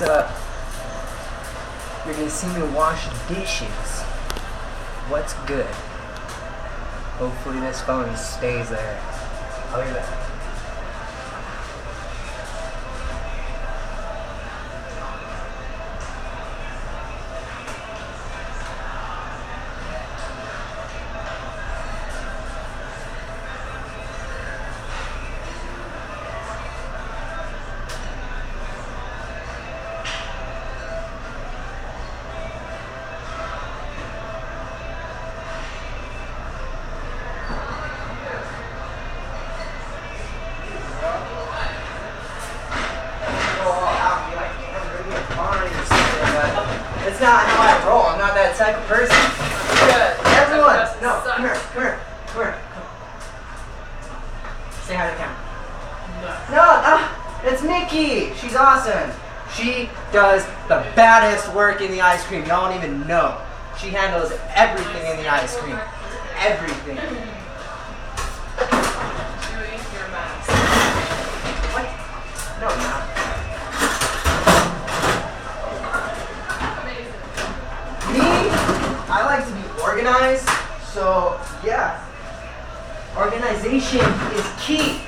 What's up? You're gonna see me wash dishes. What's good? Hopefully this phone stays there. I'll be back. I'm not that type of person. Everyone, no, come here, come here, come here. Say hi to the camera. No, no, it's Nikki. She's awesome. She does the baddest work in the ice cream. Y'all don't even know. She handles everything in the ice cream. Everything. What? No, I'm not. Me, I like to organized. So, yeah. Organization is key.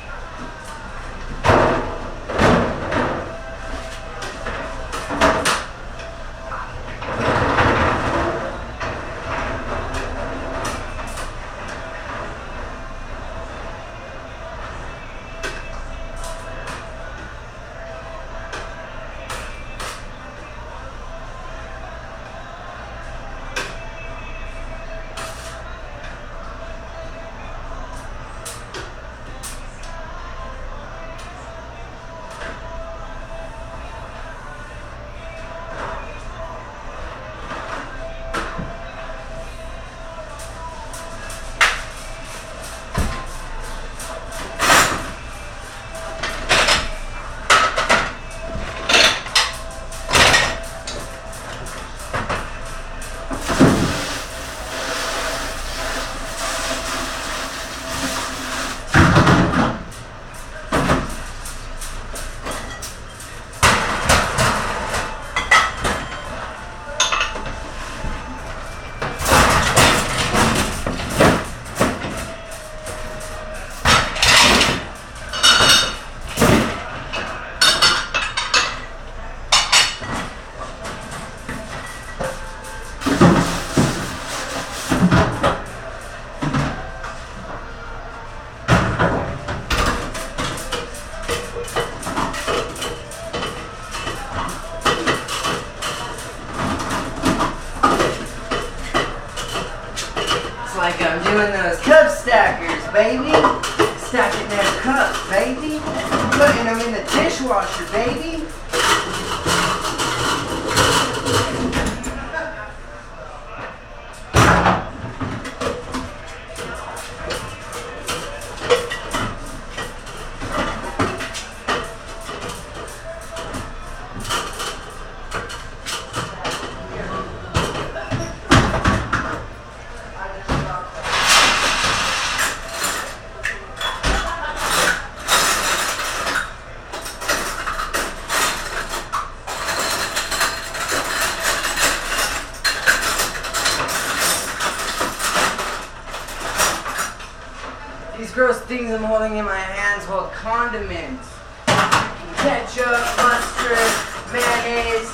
Condiments. Ketchup, mustard, mayonnaise,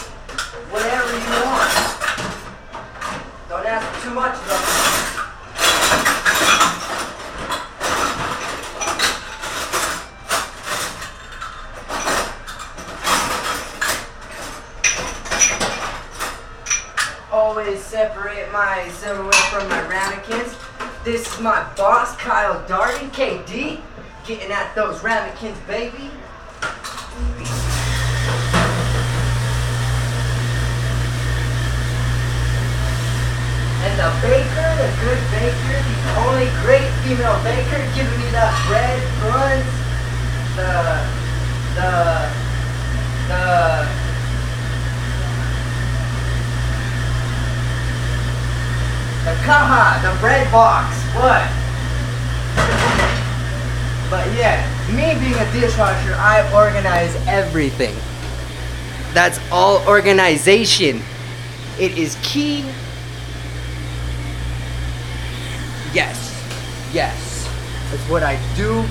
whatever you want. Don't ask too much though. Always separate my silverware from my ramekins. This is my boss, Kyle Darty, KD, getting at those ramekins, baby. And the baker, the good baker, the only great female baker, giving me that bread, buns, the, the, the, the kaha, the bread box, what? But yeah, me being a dishwasher, I organize everything. That's all organization. It is key. Yes. Yes. It's what I do.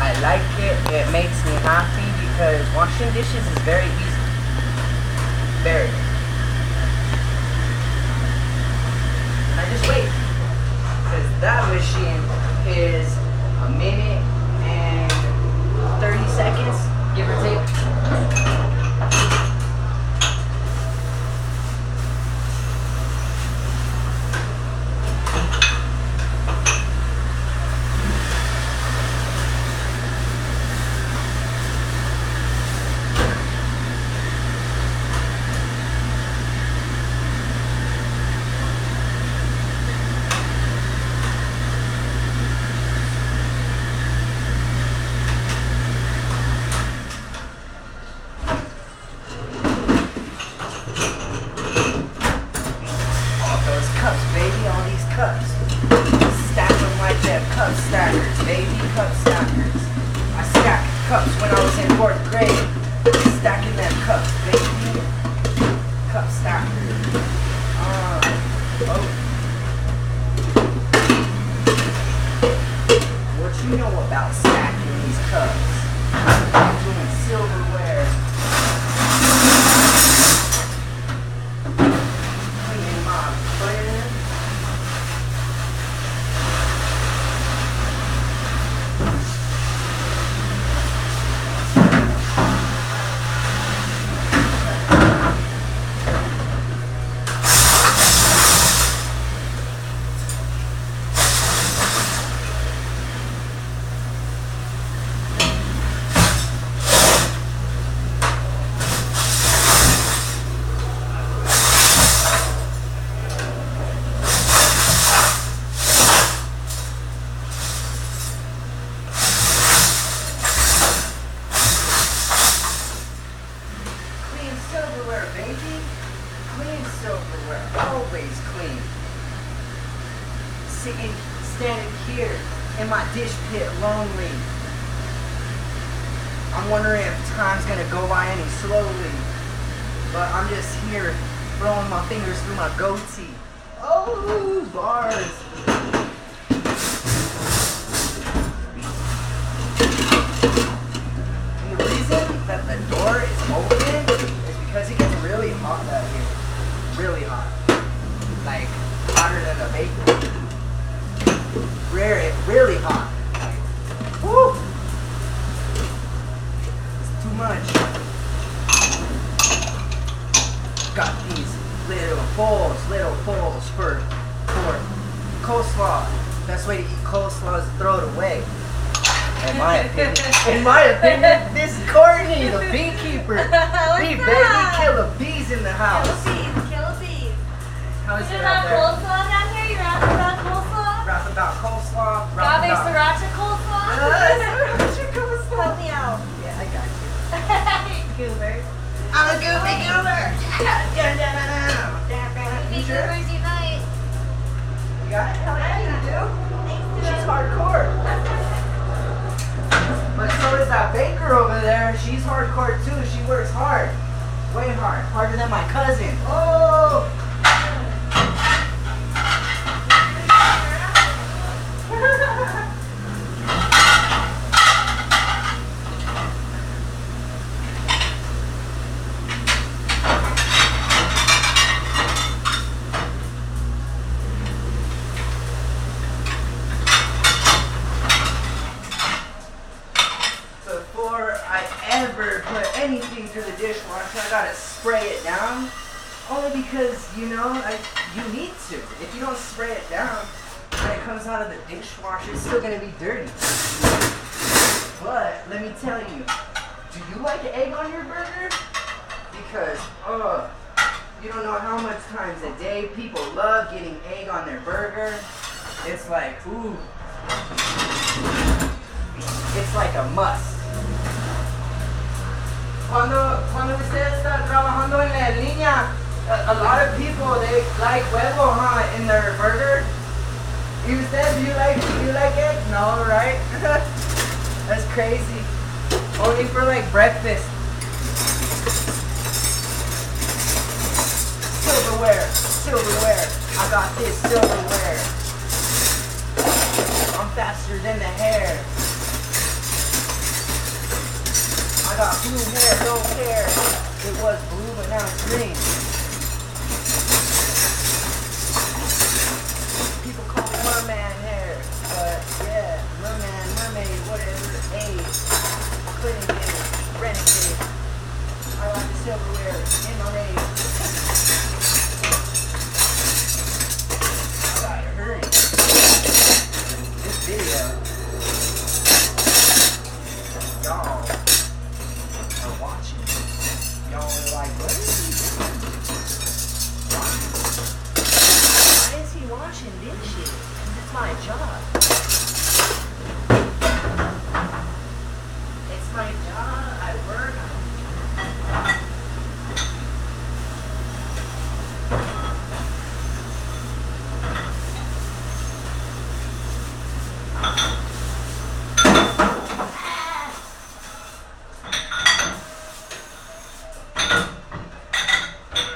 I like it. It makes me happy because washing dishes is very easy. Very. I just wait. Because that machine is minute and 30 seconds, give or take. All those cups, baby, all these cups. Stack them like that, cup stackers, baby, cup stackers. I stacked cups when I was in fourth grade. Stacking them cups, baby. Cup stackers. Uh, oh. What you know about stacking these cups? I'm doing silverware. Cleaning my friend. Clean silverware, baby. Clean silverware. Always clean. Sitting, standing here in my dish pit lonely. I'm wondering if time's gonna go by any slowly. But I'm just here throwing my fingers through my goatee. Oh, bars. And the reason that the door is open is because it gets really hot out here. Really hot. Like, hotter than a bakery. Rare, really hot. Woo! It's too much. Got these little bowls, little bowls for, for coleslaw. Best way to eat coleslaw is throw it away. In my opinion. In my opinion, this is Courtney, the beekeeper. Bee baby, up? killer bees in the house. Kill bees, kill bees. How's You it out there? coleslaw down here? You rap about coleslaw? Rap about coleslaw. Rap about... sriracha coleslaw? Help me out. Yeah, I got you. Goobers. I'm a goopy goober. Sure? goobers unite. You got it? Yeah, you do. She's hardcore. But so is that baker over there. She's hardcore too. She works hard. Way hard. Harder than my cousin. Oh! Before I ever put anything through the dishwasher, I gotta spray it down. Only because, you know, I, you need to. If you don't spray it down, when it comes out of the dishwasher, it's still gonna be dirty. But, let me tell you, do you like egg on your burger? Because, uh, you don't know how much times a day people love getting egg on their burger. It's like, ooh. It's like a must. Cuando, cuando usted está trabajando en la línea, a, a lot of people they like huevo, huh, in their burger. You said, you like, you like it? No, right? That's crazy. Only for like breakfast. Silverware. I got this silverware. I'm faster than the hare. I got blue hair, don't. It was blue, but now it's green. People call me merman hair, but yeah, merman, mermaid, whatever. Hey, Clinton renegade. I like the silverware in my name. I gotta hurry. This video, y'all are watching. Y'all are like, what is he doing? Why is he watching this shit? 'Cause it's my job. It's my job. I work.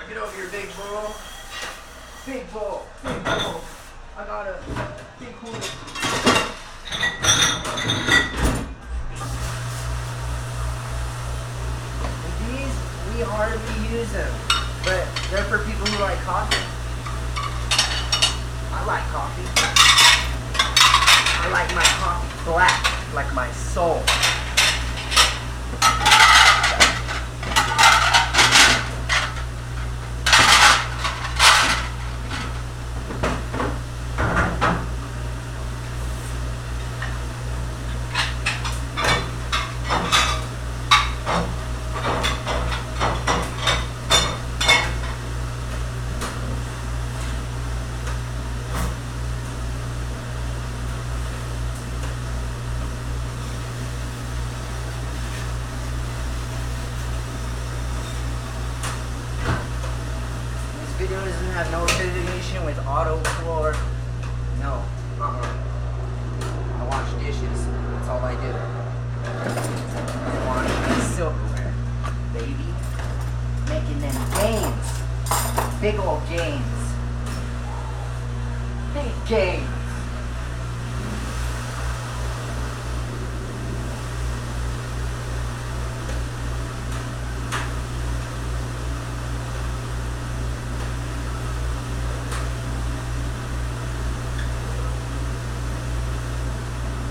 Get over here, big bull. Big bull. Big bull. I got a big hula. And these, we hardly use them. But they're for people who like coffee. I like coffee. I like my coffee black, like my soul. This video doesn't have no affiliation with auto floor. No. Uh-uh. I wash dishes. That's all I do. I wash silverware. Baby. Making them gains. Big old gains. Big gains.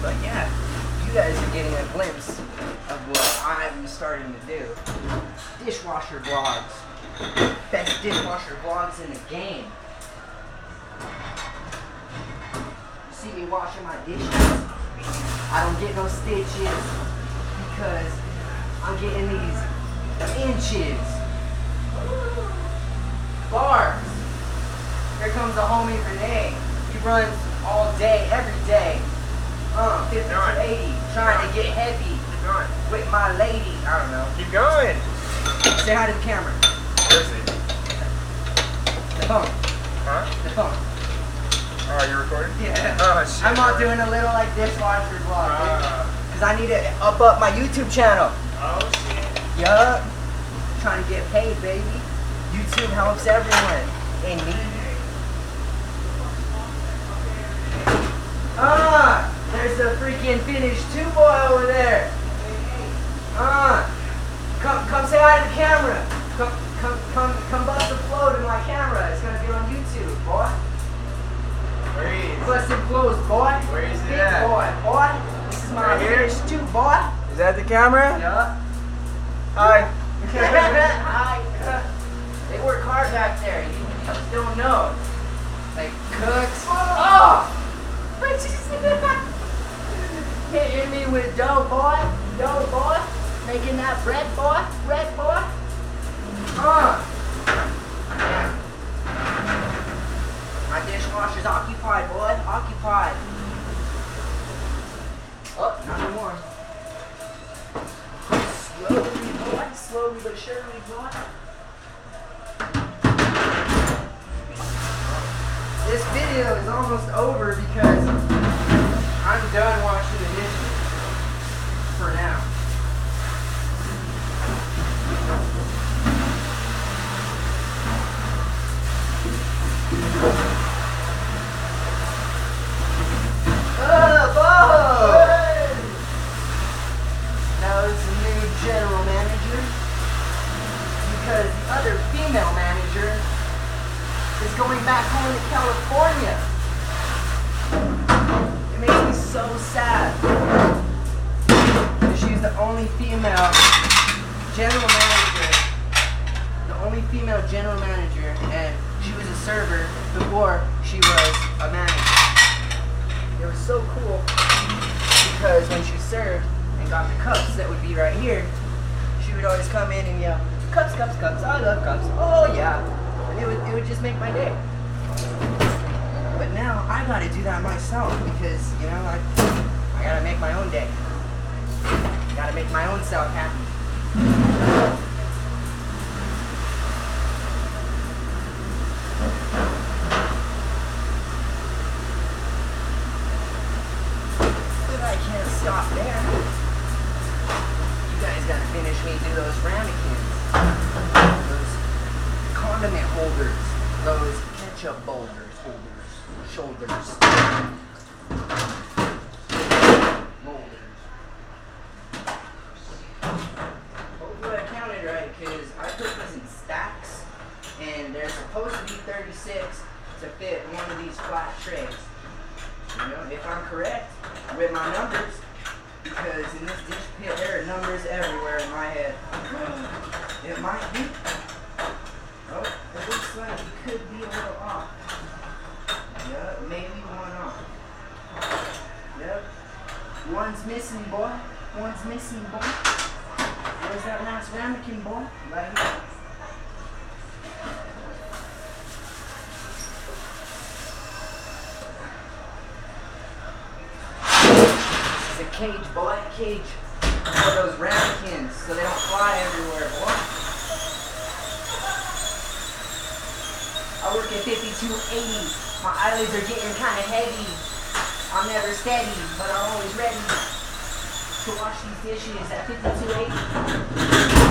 But yeah, you guys are getting a glimpse of what I'm starting to do. Dishwasher vlogs. Best dishwasher vlogs in the game. You see me washing my dishes? I don't get no stitches because I'm getting these inches. Bars. Here comes the homie Renee. He runs all day, every day. Uh, 50 going. to 80, trying to get heavy going. with my lady. I don't know. Keep going. Say hi to the camera. Where is he? The phone. Huh? The phone. Oh, you're recording? Yeah. Oh, shit. I'm out doing a little like dishwasher vlog. Uh, Because I need to up up my YouTube channel. oh, shit. Yup. Trying to get paid, baby. YouTube helps everyone. And me. Ah! There's the freaking finished two boy over there. Ah! Come, come say hi to the camera. Come, come, come, come bust a flow to my camera. It's gonna be on YouTube, boy. Where is Busted flows, boy. Where is it Big boy, boy. This is my Right here? two, boy. Is that the camera? Yup. Hi. Hi. They work hard back there. You just don't know. Like cooks. Oh! Hitting me with dough, boy. Dough, boy. Making that bread, boy. Bread, boy. Uh. Yeah. My dishwasher's occupied, boy. Occupied. Oh, not anymore. Slowly, boy. Slowly but surely, boy. This video is almost over because I'm done washing the dishes. For now. is going back home to California. It makes me so sad. She's the only female general manager. The only female general manager, and she was a server before she was a manager. It was so cool because when she served and got the right here, she would always come in and yell, "Cups, cups, cups! I love cups! Oh yeah!" And it would it would just make my day. But now I gotta do that myself because you know I I gotta make my own day. Gotta make my own self happy. But I can't stop there. You guys gotta finish me through those ramekins. Those condiment holders. Those ketchup boulders, holders, shoulders. Molders. Hopefully I counted right because I put these in stacks and they're supposed to be 36 to fit one of these flat trays. You know, if I'm correct with my numbers, because in this dish pit there are numbers everywhere in my head. It might be. Oh, it looks like it could be a little off. Yeah, maybe one off. Yep. One's missing, boy. One's missing, boy. Where's that last ramekin, boy? Right here. This is a cage. Cage for those ramekins so they don't fly everywhere, boy. I work at 5280. My eyelids are getting kind of heavy. I'm never steady, but I'm always ready to wash these dishes at 5280.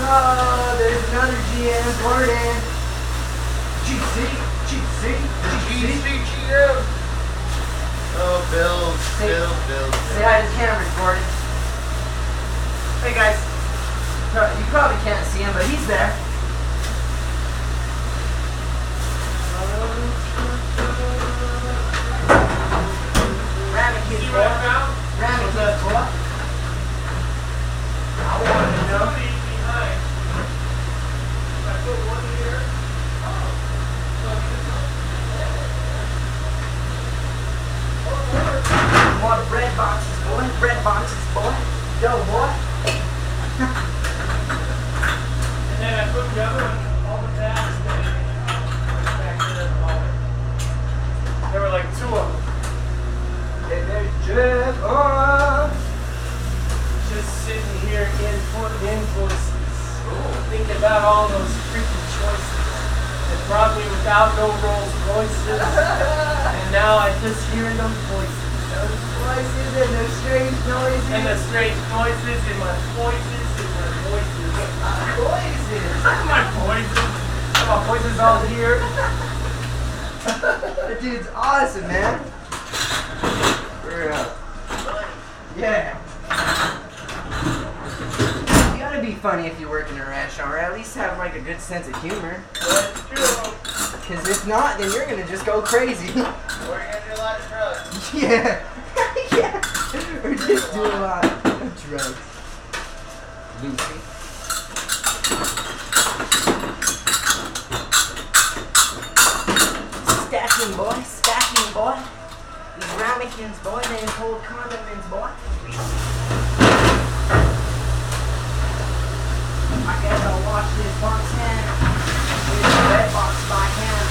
Oh, there's another GM, Gordon. GC, GC, GC. GCGM. Oh, Bill, Say- Bill, Bill. Say hi to the cameras, Gordon. Hey guys. Pro- You probably can't see him, but he's there. Ramekins, boy. Ramekins, boy. I want to know. More bread boxes, boy. Bread boxes, boy. Yo, boy. And then I put the other one, all the tabs that uh, back there, all the- There were like two of them. And Jeff. Oh. Just sitting here in for invoices. Thinking about all those freaking choices. And probably without no Rolls Royces. and now I just hear those voices. And the strange noises. And the strange voices in my voices in my voices. My voices. my voices. My voices all here. That dude's awesome, man. For real. Uh, yeah. You gotta be funny if you work in a restaurant, or at least have like a good sense of humor. That's true. Because if not, then you're gonna just go crazy. We're gonna do a lot of drugs. yeah. Just do a lot of drugs. Lucy. Stacking, boy. Stacking, boy. These ramekins, boy. They hold condiments, boy. I guess I'll wash this box hand. This red box by hand,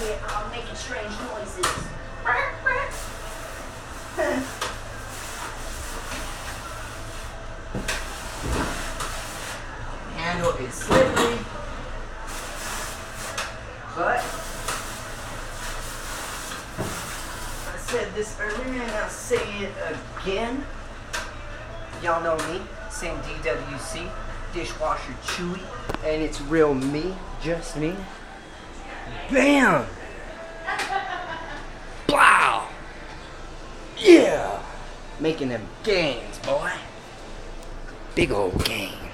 here um, making strange noises. Handle is slippery, but I said this earlier and I'll say it again. Y'all know me, same DWC, dishwasher Chewy, and it's real me, just me. Bam! Blow! Yeah! Making them gains, boy. Big old gains.